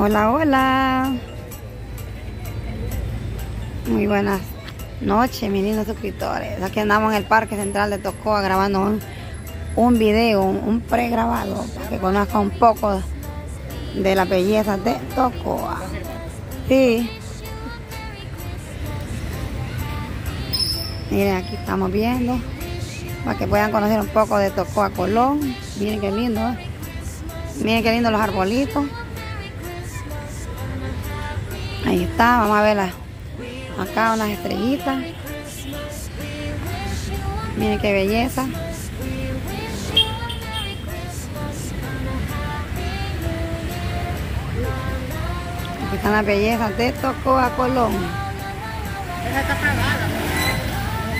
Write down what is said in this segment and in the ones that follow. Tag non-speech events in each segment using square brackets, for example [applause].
Hola, hola. Muy buenas noches, mis lindos suscriptores. Aquí andamos en el Parque Central de Tocoa grabando un, video, un, pregrabado, para que conozcan un poco de la belleza de Tocoa. Sí. Miren, aquí estamos viendo, para que puedan conocer un poco de Tocoa Colón. Miren qué lindo, ¿eh? Miren qué lindo los arbolitos. Ahí está, vamos a ver acá unas estrellitas. Miren qué belleza. Aquí están las bellezas de Tocoa Colón.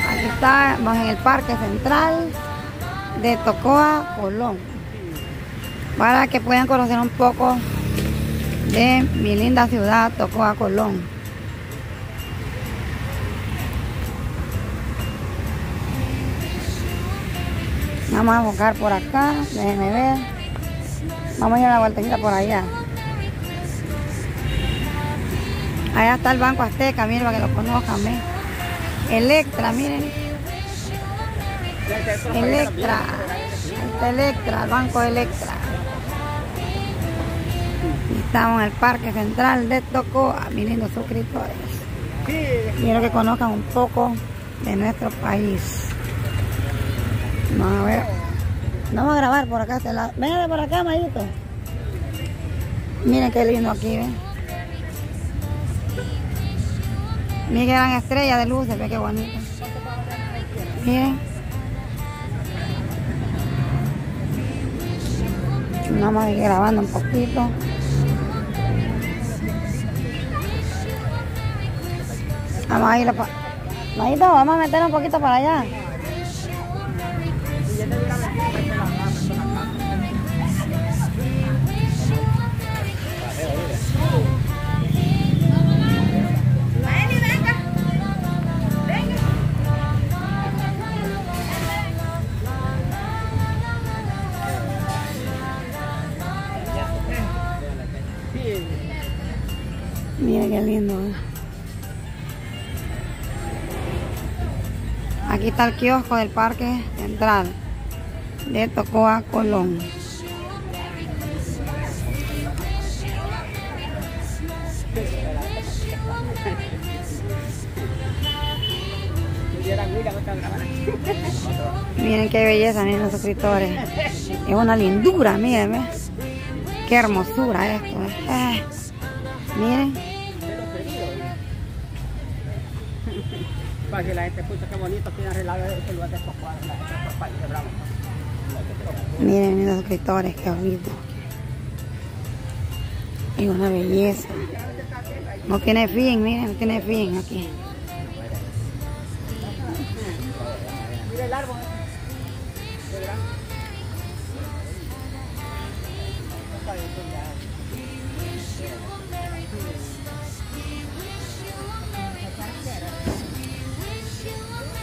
Aquí estamos en el Parque Central de Tocoa Colón. Para que puedan conocer un poco de mi linda ciudad, Tocoa Colón. Vamos a buscar por acá, déjenme ver. Vamos a ir a la vueltecita por allá. Allá está el Banco Azteca, miren para que lo conozcan. Electra, miren. Electra. Electra, el Banco Electra. Estamos en el Parque Central de Tocoa, mis lindos suscriptores. Quiero que conozcan un poco de nuestro país. Vamos a ver. Vamos a grabar por acá este lado. Venga por acá, Mayito. Miren qué lindo aquí, ¿ven? Miren qué gran estrella de luces, ve qué bonito. Miren. Vamos a ir grabando un poquito. Vamos a ir a... vamos a meter un poquito para allá. Está el kiosco del Parque Central de Tocoa, Colón. Miren qué belleza, miren los suscriptores. Es una lindura, miren, Qué hermosura esto. Eh. Miren. Para que la gente escuche qué bonito tiene arreglado ese lugar de estos cuadros, de Bravo. Miren, miren los suscriptores, qué bonito. Y una belleza. No tiene fin, miren, no tiene fin aquí. Mira el árbol.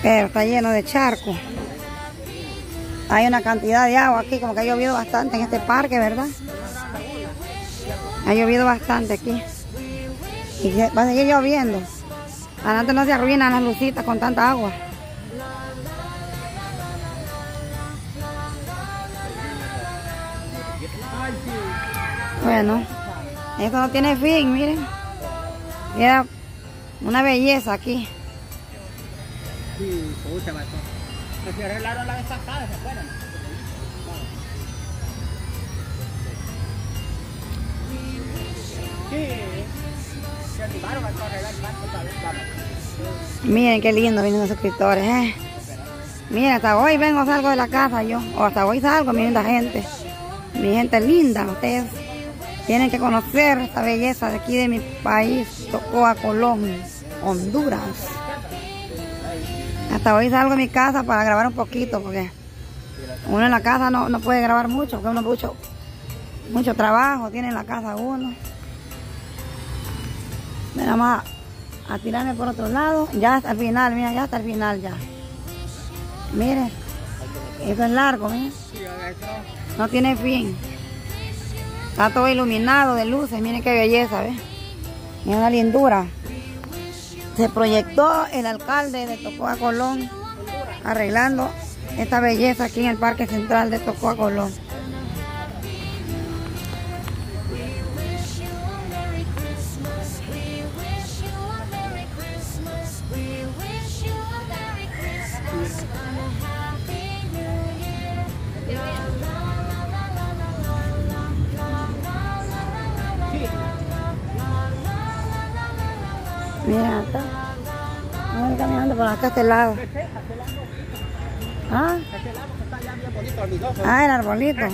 Pero está lleno de charcos. Hay una cantidad de agua aquí, como que ha llovido bastante en este parque, ¿verdad? Ha llovido bastante aquí. Y va a seguir lloviendo. Adelante no se arruinan las lucitas con tanta agua. Bueno, esto no tiene fin, miren. Mira, una belleza aquí. Miren qué lindo vienen los suscriptores, ¿eh? Miren, hasta hoy vengo, salgo de la casa yo. O hasta hoy salgo, mi linda gente. Mi gente linda, ustedes tienen que conocer esta belleza de aquí de mi país, Tocoa, Colón, Honduras. Hasta hoy salgo de mi casa para grabar un poquito porque uno en la casa no, puede grabar mucho, porque uno mucho, mucho trabajo tiene en la casa uno. Vamos a, tirarme por otro lado. Ya hasta el final, mira, ya hasta el final ya. Mire, esto es largo, mira. No tiene fin. Está todo iluminado de luces. Miren qué belleza, ¿ves? Miren una lindura. Se proyectó el alcalde de Tocoa Colón arreglando esta belleza aquí en el Parque Central de Tocoa Colón. Mira acá. Vamos caminando por acá a este lado. ¿Ah? Ah, el arbolito.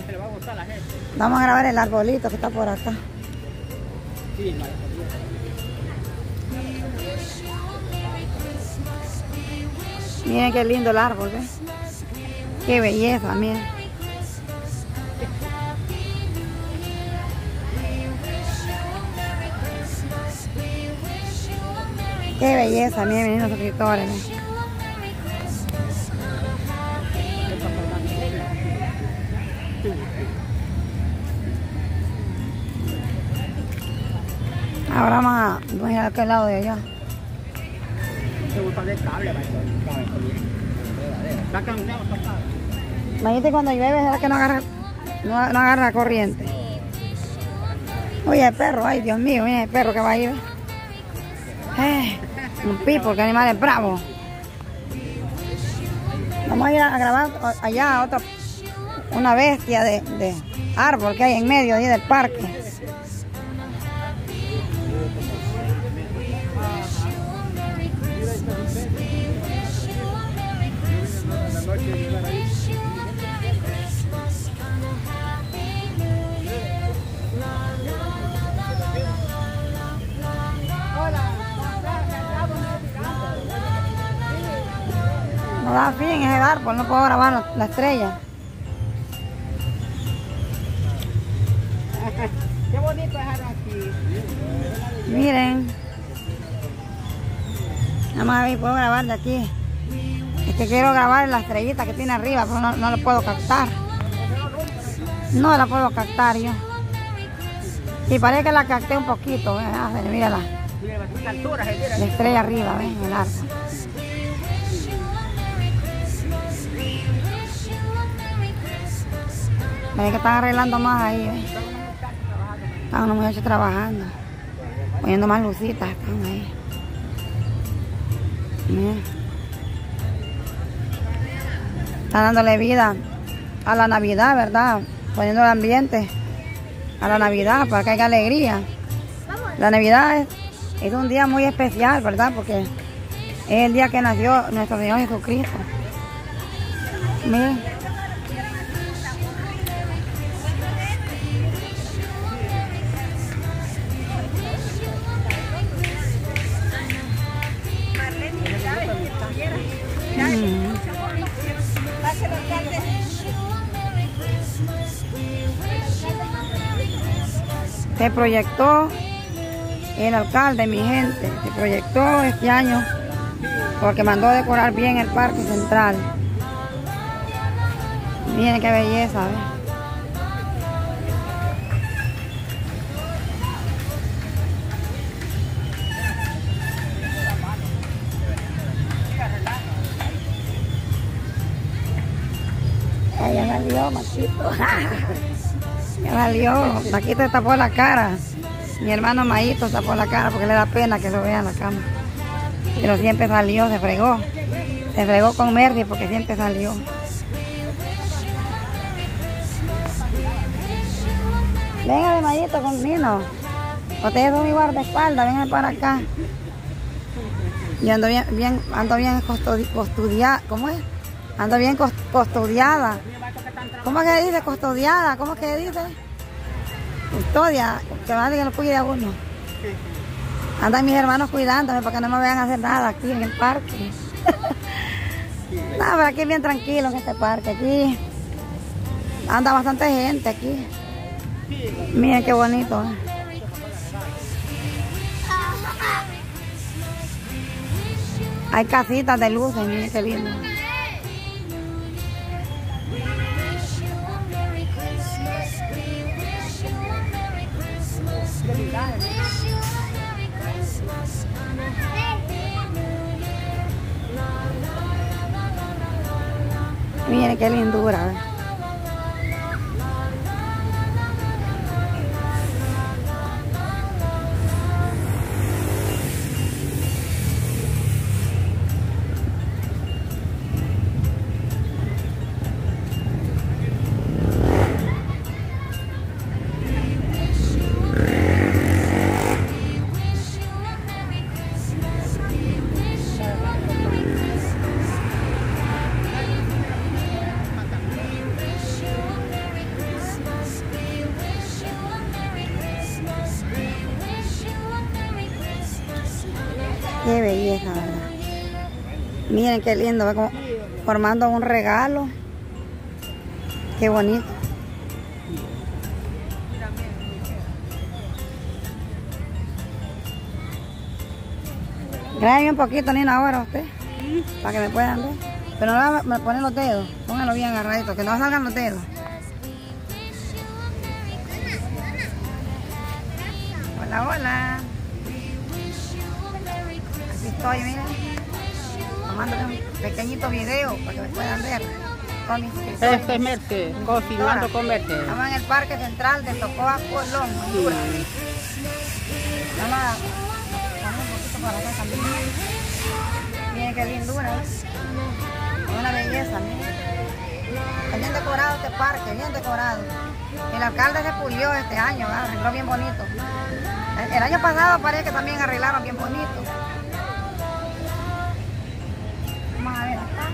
Vamos a grabar el arbolito que está por acá. Miren qué lindo el árbol, ¿ves? Qué belleza, miren. Qué belleza, miren, miren los suscriptores. Ahora vamos a, a ir a aquel lado de allá. Imagínate cuando llueve, ¿será que no agarra, no, no agarra corriente? Oye, el perro, ay Dios mío, mira el perro que va a ir. Un pipo, que animal es bravo. Vamos a ir a grabar allá otra, una bestia de, de árbol que hay en medio ahí del parque. No da fin ese árbol, no puedo grabar la, la estrella. [laughs] Qué bonito es aquí. Miren. Vamos a ver, puedo grabar de aquí. Es que quiero grabar la estrellita que tiene arriba, pero no, no la puedo captar. No la puedo captar yo. Y parece que la capté un poquito, ¿eh? Mírala. La estrella arriba, ¿ven? El árbol. Parece que están arreglando más ahí, ¿ven? Están unos muchachos trabajando. Poniendo más lucitas, están ahí. Mira. Dándole vida a la Navidad, ¿verdad? Poniendo el ambiente a la Navidad para que haya alegría. La Navidad es, es un día muy especial, ¿verdad? Porque es el día que nació nuestro Señor Jesucristo. Miren. Se proyectó el alcalde, mi gente, se proyectó este año porque mandó decorar bien el parque central. Miren qué belleza, ¿ves? Ay, ya salió, Maquito. ya salió. Maquito [laughs] tapó la cara. Mi hermano Maíto tapó la cara porque le da pena que lo vea en la cama. Pero siempre salió, se fregó. Se fregó con Mercy porque siempre salió. Venga de Mayito con Nino. Ustedes son mi guardaespaldas, vengan para acá. Yo ando bien, bien, ando bien custodiada, ¿cómo es? Ando bien custodiada. ¿Cómo que dice custodiada? ¿Cómo que dice? Custodia, que nadie que lo cuide a uno. Andan mis hermanos cuidándome para que no me vean hacer nada aquí en el parque. [laughs] no, pero aquí es bien tranquilo en este parque. Aquí anda bastante gente aquí. Miren qué bonito. ¿eh? Hay casitas de luces, miren qué lindo. Miren qué lindura. Miren qué lindo, ve como formando un regalo. Qué bonito. Grabe un poquito, Nina, ahora usted, para que me puedan ver. Pero no me ponen los dedos, pónganlo bien agarradito, que no salgan los dedos. Hola, hola. Aquí estoy, miren. Tomándole un pequeñito video para que me puedan ver. Con mis. Este es con Merce. Estamos en el Parque Central de Tocoa, Colón, Honduras. Vamos a un poquito para acá también. Miren qué lindura. ¿eh? Una belleza, miren. Está bien decorado este parque, bien decorado. El alcalde se pulió este año, ¿verdad? arregló bien bonito. El, el año pasado parece que también arreglaron bien bonito. A ver acá.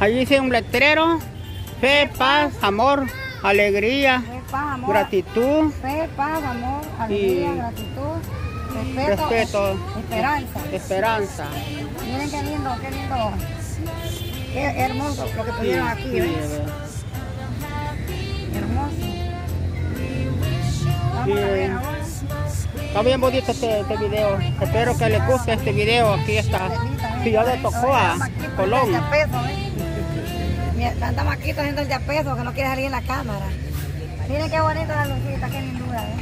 Allí dice un letrero, fe, paz, amor, alegría, Fe, paz, amor. gratitud, Fe, paz, amor, alegría, Y- gratitud, respeto, respeto, es- esperanza. esperanza. Miren qué lindo, qué lindo. Qué hermoso lo que pusieron aquí, sí, ¿ves? eh, Hermoso. Vamos a ver Bien. ahora. Está bien bonito este, este video. Espero que les guste este video. Aquí está Tocoa, Colón. El peso, ¿eh? Mira, Tanta maquita haciendo el de a peso que no quiere salir en la cámara. Miren qué bonita la lucita, qué lindura, ¿eh?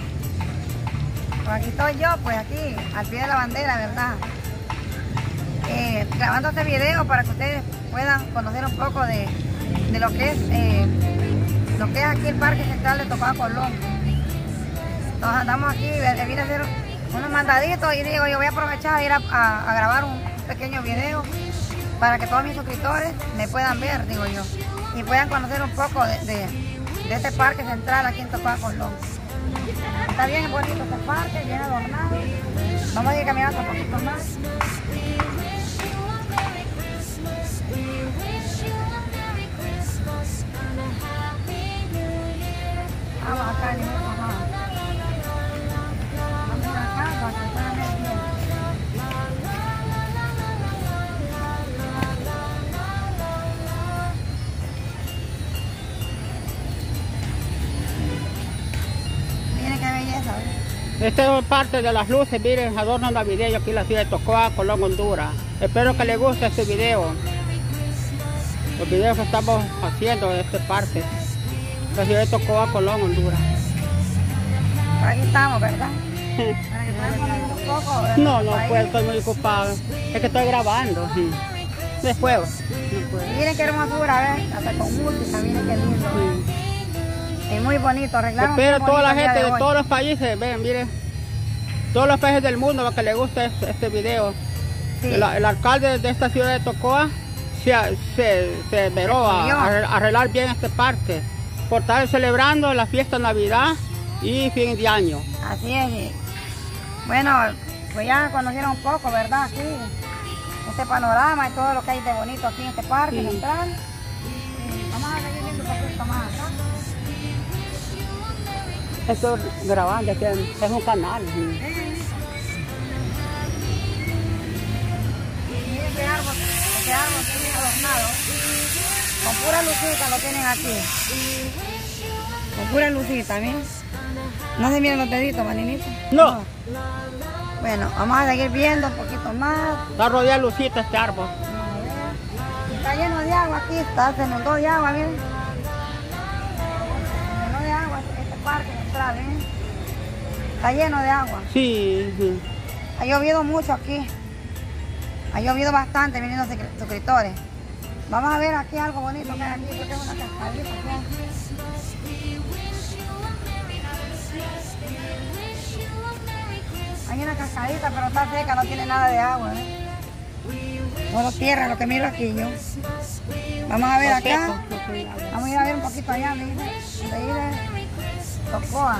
Pues aquí estoy yo, pues aquí, al pie de la bandera, ¿verdad? Eh, grabando este video para que ustedes puedan conocer un poco de, de lo que es eh, lo que es aquí el Parque Central de Tocaba Colón. Entonces andamos aquí, vine a hacer unos mandaditos y digo, yo voy a aprovechar de ir a, a- a grabar un pequeño video para que todos mis suscriptores me puedan ver, digo yo, y puedan conocer un poco de, este parque central aquí en Tocaba Colón. Está bien bonito este parque, bien adornado. Vamos a ir caminando un poquito más. Vamos acá, Esta es parte de las luces, miren, adorno navideño aquí en la ciudad de Tocoa, Colón, Honduras. Espero que les guste este video. Los videos que estamos haciendo de este parque. La ciudad de Tocoa, Colón, Honduras. Por aquí estamos, ¿verdad? No, no puedo, estoy muy ocupado. Es que estoy grabando. sí. Después. Miren qué hermosura, ¿ves? Hasta con música, miren qué lindo. Sí. Es muy bonito, arreglamos. Espero muy toda la gente de todos los países, ven, miren. Todos los países del mundo para que les guste este, este video. Sí. El, el alcalde de esta ciudad de Tocoa se, se, se esmeró a, arreglar bien este parque. Por estar celebrando la fiesta de Navidad y fin de año. Así es. Bueno, pues ya conocieron un poco, ¿verdad? Aquí, este panorama y todo lo que hay de bonito aquí en este parque Sí. central. Y vamos a seguir viendo un poquito más acá. Estoy grabando, es, es un canal. Miren qué árbol, este árbol tiene adornado. Con pura lucita lo tienen aquí. Con pura lucita, miren. No se miren los deditos, maninito. No. Bueno, vamos a seguir viendo un poquito más. Está rodeado de lucita este árbol. Está lleno de agua aquí, está, se inundó de agua, miren. ¿Eh? Está lleno de agua. Sí, sí. Ha llovido mucho aquí. Ha llovido bastante, miren los suscriptores. Vamos a ver aquí algo bonito que hay aquí, porque es una cascadita Hay una cascadita, pero está seca, no tiene nada de agua. ¿eh? Solo tierra, lo que miro aquí yo. Vamos a ver acá. Vamos a ir a ver un poquito allá, donde Tocoa.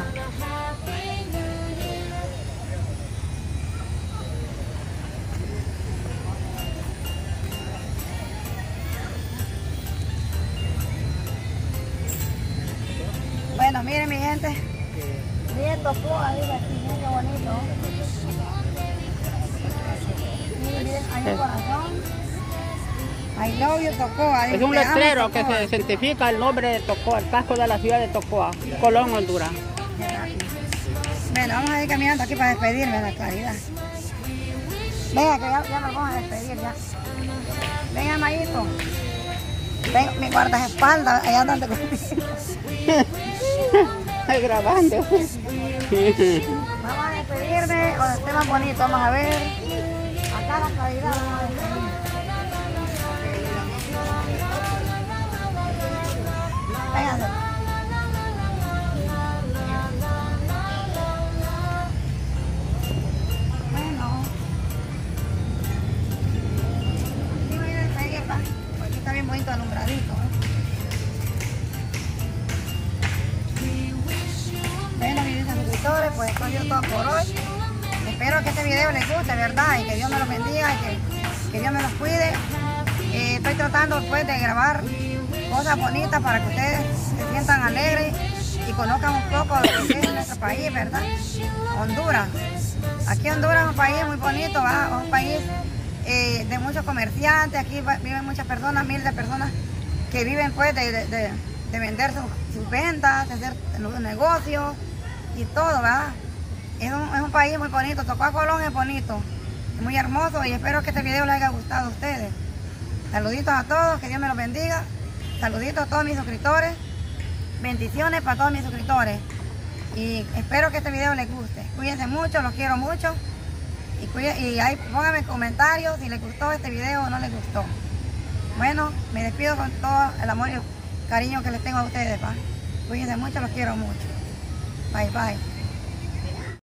Bueno, miren mi gente. Miren Tocoa, miren aquí, miren qué bonito. Miren, hay un corazón. I love you, Tocoa. Es un letrero que se certifica el nombre de Tocoa, el casco de la ciudad de Tocoa, Colón, Honduras. Bueno, vamos a ir caminando aquí para despedirme de la claridad. Venga, que ya, ya nos vamos a despedir ya. Venga, Mayito. Ven, mi guardaespaldas, allá donde conmigo. [laughs] Estoy grabando. vamos a despedirme cuando esté más bonito. Vamos a ver. Acá la claridad vamos a despedir. Bueno. Aquí está bien bonito alumbradito. ¿eh? Bueno, mis suscriptores, pues esto es todo por hoy. Espero que este video les guste, ¿verdad? Y que Dios me los bendiga y que, que Dios me los cuide. Eh, estoy tratando pues de grabar cosas bonitas para que ustedes se sientan alegres y conozcan un poco de lo que es nuestro país, ¿verdad? Honduras. Aquí Honduras es un país muy bonito, ¿va? un país eh, de muchos comerciantes, aquí viven muchas personas, miles de personas que viven pues de, de, de vender sus, ventas, de hacer los negocios y todo, ¿verdad? Es un, es un país muy bonito, Tocó a Colón es bonito, es muy hermoso y espero que este video les haya gustado a ustedes. Saluditos a todos, que Dios me los bendiga. Saluditos a todos mis suscriptores. Bendiciones para todos mis suscriptores. Y espero que este video les guste. Cuídense mucho, los quiero mucho. Y, ahí pónganme comentarios si les gustó este video o no les gustó. Bueno, me despido con todo el amor y el cariño que les tengo a ustedes. ¿va? Cuídense mucho, los quiero mucho. Bye, bye.